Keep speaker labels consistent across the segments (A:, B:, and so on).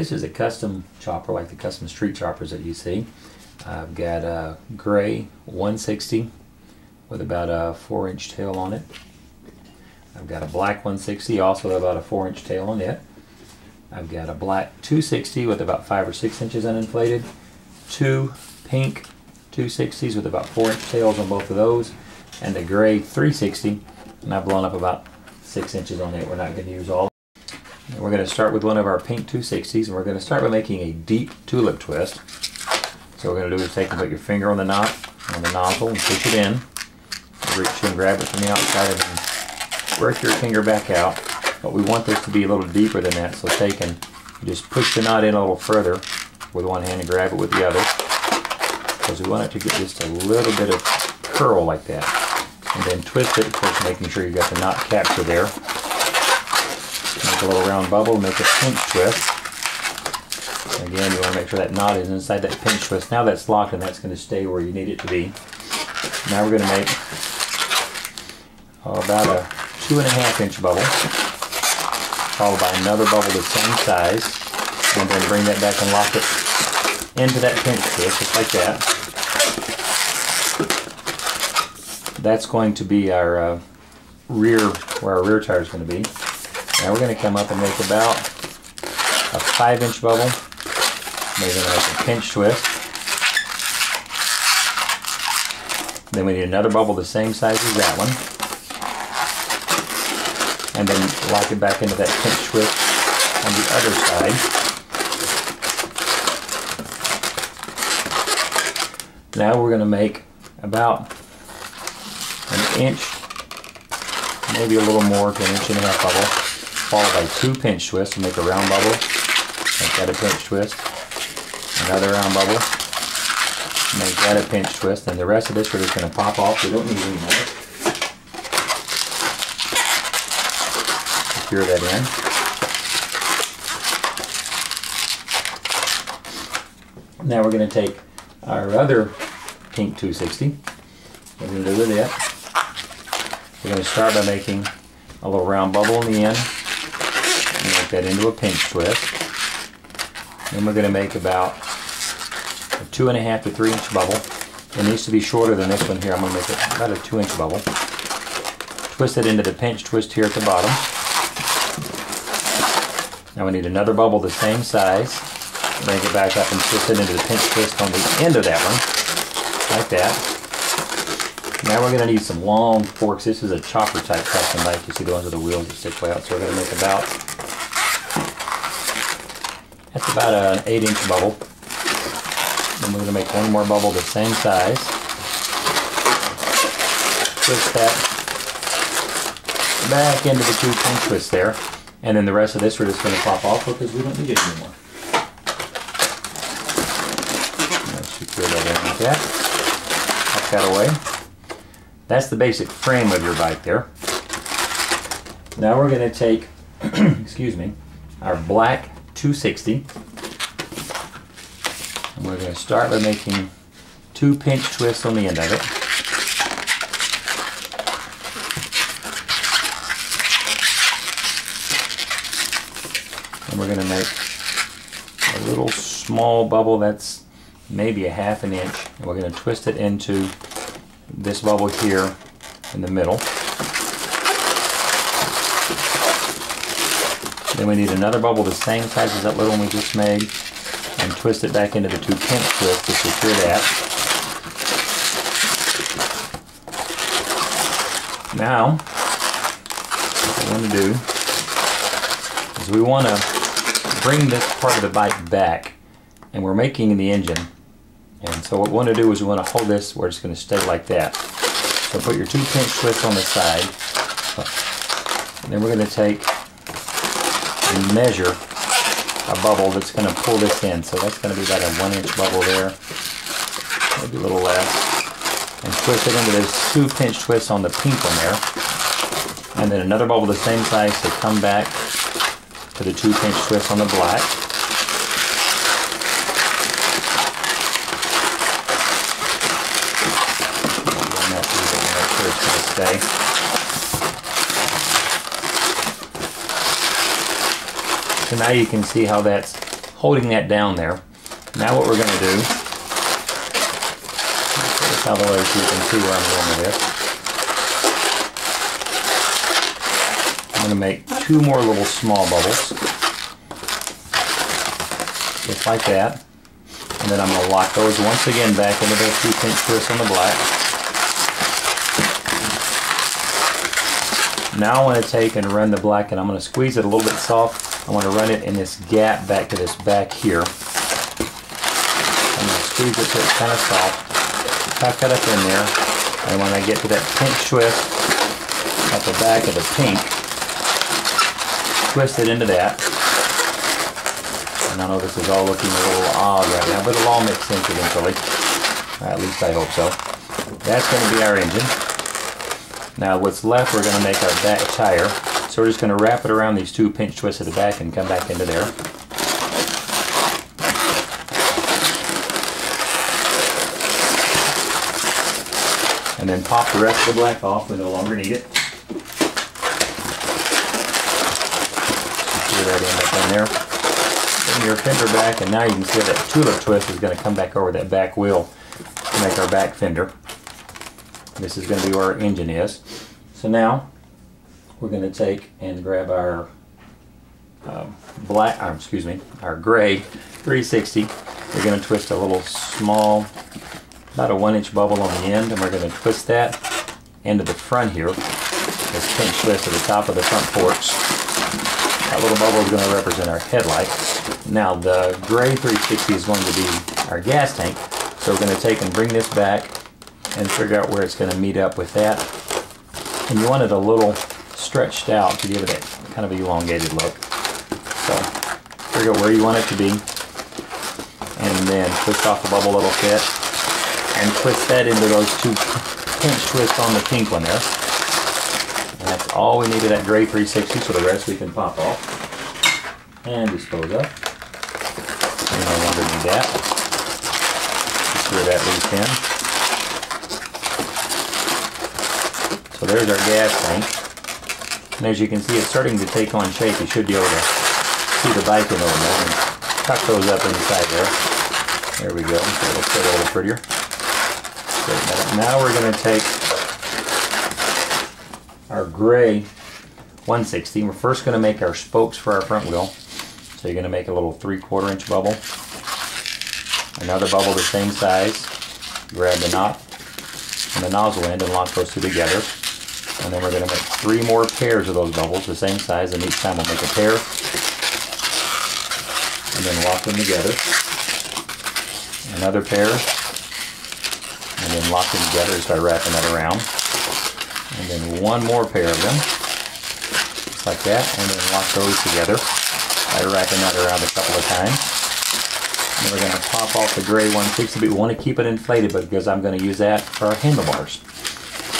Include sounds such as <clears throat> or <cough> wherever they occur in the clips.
A: This is a custom chopper like the custom street choppers that you see. I've got a gray 160 with about a 4 inch tail on it. I've got a black 160 also about a 4 inch tail on it. I've got a black 260 with about 5 or 6 inches uninflated. Two pink 260s with about 4 inch tails on both of those. And a gray 360 and I've blown up about 6 inches on it. We're not going to use all and we're going to start with one of our pink 260s and we're going to start by making a deep tulip twist. So what we're going to do is take and put your finger on the knot, on the nozzle and push it in. Reach and grab it from the outside and work your finger back out. But we want this to be a little deeper than that, so take and just push the knot in a little further with one hand and grab it with the other. Because we want it to get just a little bit of curl like that. And then twist it, of course making sure you got the knot capture there a little round bubble, make a pinch twist. Again, you want to make sure that knot is inside that pinch twist. Now that's locked and that's going to stay where you need it to be. Now we're going to make about a two and a half inch bubble, followed by another bubble the same size, and then bring that back and lock it into that pinch twist, just like that. That's going to be our uh, rear, where our rear tire is going to be. Now we're going to come up and make about a 5 inch bubble. Maybe make a pinch twist. Then we need another bubble the same size as that one. And then lock it back into that pinch twist on the other side. Now we're going to make about an inch, maybe a little more an inch and a half bubble followed by two pinch twists to make a round bubble. Make that a pinch twist. Another round bubble. Make that a pinch twist. And the rest of this we're just going to pop off. We don't need any more. Secure that in. Now we're going to take our other pink 260. We're going to do with it. We're going to start by making a little round bubble in the end that into a pinch twist. Then we're going to make about a two and a half to three inch bubble. It needs to be shorter than this one here. I'm going to make it about a two inch bubble. Twist it into the pinch twist here at the bottom. Now we need another bubble the same size. Bring it back up and twist it into the pinch twist on the end of that one. Like that. Now we're going to need some long forks. This is a chopper type custom knife. You see the ones with the wheels that stick way out. So we're going to make about that's about an 8 inch bubble. Then we're going to make one more bubble the same size. Twist that back into the two pinch twists there. And then the rest of this we're just going to pop off because we don't need it anymore. Secure that in like that. Pop that away. That's the basic frame of your bike there. Now we're going to take, <clears throat> excuse me, our black 260. And we're going to start by making two pinch twists on the end of it. And we're going to make a little small bubble that's maybe a half an inch. And we're going to twist it into this bubble here in the middle. Then we need another bubble the same size as that little one we just made and twist it back into the two pinch twists to secure that. Now, what we want to do is we want to bring this part of the bike back and we're making the engine and so what we want to do is we want to hold this where it's going to stay like that. So put your two pinch twists on the side. And then we're going to take measure a bubble that's going to pull this in. So that's going to be about a one inch bubble there, maybe a little less. And twist it into those two pinch twists on the pink one there. And then another bubble the same size to come back to the two pinch twists on the black. So now you can see how that's holding that down there. Now what we're going to do, out of the way so you can see where I'm going with. I'm going to make two more little small bubbles, just like that. And then I'm going to lock those once again back into those two pinch twists on the black. Now I want to take and run the black and I'm going to squeeze it a little bit soft. I want to run it in this gap back to this back here. I'm going to squeeze it so it's kind of soft. Tuck that up in there. And when I get to that pinch twist at the back of the pink, twist it into that. And I know this is all looking a little odd right now, but it'll all make sense eventually. At least I hope so. That's going to be our engine. Now what's left, we're going to make our back tire. So we're just going to wrap it around these two pinch twists at the back and come back into there. And then pop the rest of the black off. We no longer need it. Screw that end up in there. Bring your fender back and now you can see that tulip twist is going to come back over that back wheel to make our back fender. This is going to be where our engine is. So now we're going to take and grab our um, black, uh, excuse me, our gray 360. We're going to twist a little small, about a one inch bubble on the end, and we're going to twist that into the front here. This pinch twist at the top of the front forks. That little bubble is going to represent our headlights. Now the gray 360 is going to be our gas tank. So we're going to take and bring this back and figure out where it's going to meet up with that. And you want it a little stretched out to give it a kind of elongated look. So figure out where you want it to be and then twist off the bubble little bit and twist that into those two pinch twists on the pink one there. And that's all we need of that gray 360 so the rest we can pop off and dispose of. We no longer need that. Screw that loose in. So there's our gas tank. And as you can see, it's starting to take on shape. You should be able to see the bike a little more. And tuck those up inside there. There we go. So it'll fit a little prettier. Now we're going to take our gray 160. We're first going to make our spokes for our front wheel. So you're going to make a little three quarter inch bubble. Another bubble the same size. Grab the knot and the nozzle end and lock those two together. And then we're going to make three more pairs of those bubbles, the same size, and each time we'll make a pair. And then lock them together. Another pair. And then lock them together and start wrapping that around. And then one more pair of them. Just like that. And then lock those together by wrapping that around a couple of times. And we're going to pop off the gray 160, but we want to keep it inflated because I'm going to use that for our handlebars.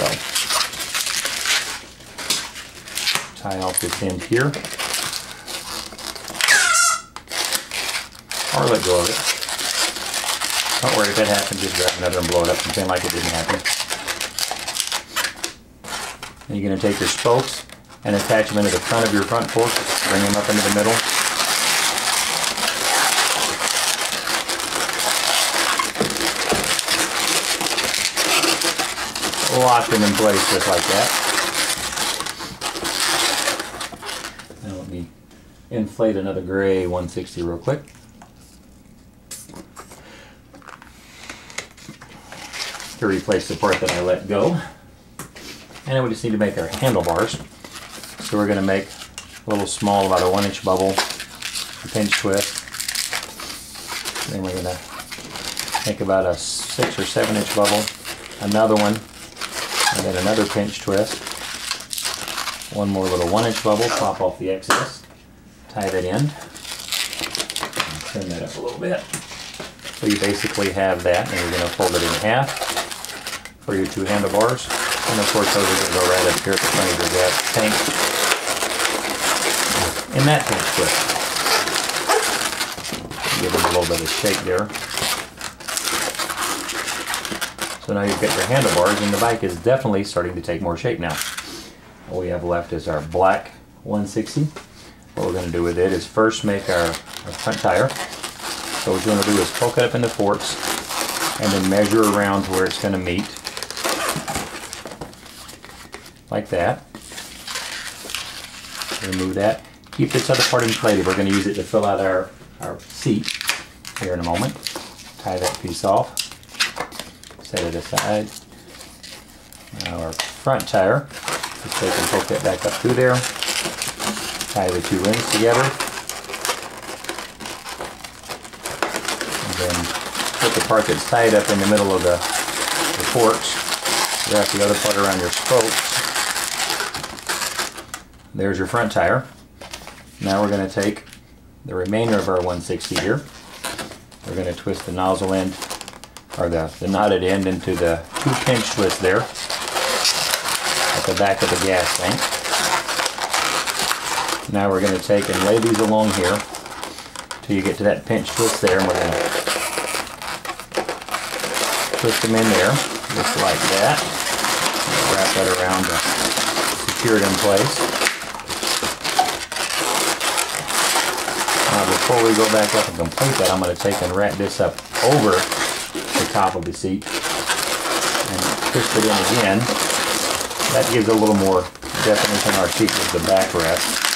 A: So tie off this end here. Or let go of it. Don't worry if that happens, just grab another and blow it up, pretend like it didn't happen. And you're going to take your spokes and attach them into the front of your front fork, bring them up into the middle. Lock them in place just like that. Inflate another gray 160 real quick. To replace the part that I let go. And then we just need to make our handlebars. So we're going to make a little small, about a one inch bubble, a pinch twist. Then we're going to make about a six or seven inch bubble, another one, and then another pinch twist. One more little one inch bubble, pop off the excess tie that in. Turn that up a little bit. So you basically have that, and you're going to fold it in half for your two handlebars. And of course, those are going to go right up here at the front of your gas tank. And that tank twist. Give them a little bit of shape there. So now you've got your handlebars, and the bike is definitely starting to take more shape now. All we have left is our black 160 what we're going to do with it is first make our, our front tire. So what you want to do is poke it up into forks and then measure around to where it's going to meet. Like that. Remove that. Keep this other part inflated. We're going to use it to fill out our, our seat here in a moment. Tie that piece off. Set it aside. Now our front tire. Just take and poke that back up through there. Tie the two ends together. And then put the part that's tied up in the middle of the, the forks. Wrap the other part around your spokes. There's your front tire. Now we're going to take the remainder of our 160 here. We're going to twist the nozzle end, or the, the knotted end into the two pinch twist there at the back of the gas tank. Now we're going to take and lay these along here till you get to that pinch twist there and we're going to twist them in there just like that. Wrap that around to secure it in place. Now before we go back up and complete that, I'm going to take and wrap this up over the top of the seat and twist it in again. That gives a little more definition on our seat with the backrest.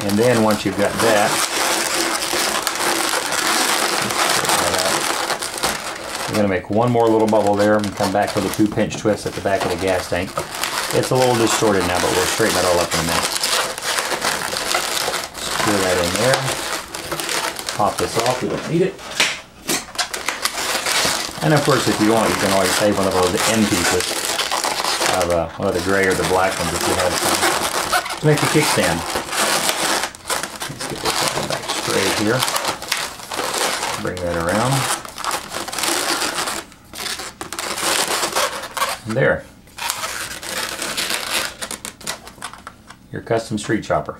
A: And then once you've got that, you're going to make one more little bubble there and come back with a two pinch twist at the back of the gas tank. It's a little distorted now, but we'll straighten it all up in a minute. Screw that in there. Pop this off, we don't need it. And of course, if you want, you can always save one of those end pieces of uh, one of the gray or the black ones if you have some to make a kickstand. Here. Bring that around. And there. Your custom street chopper.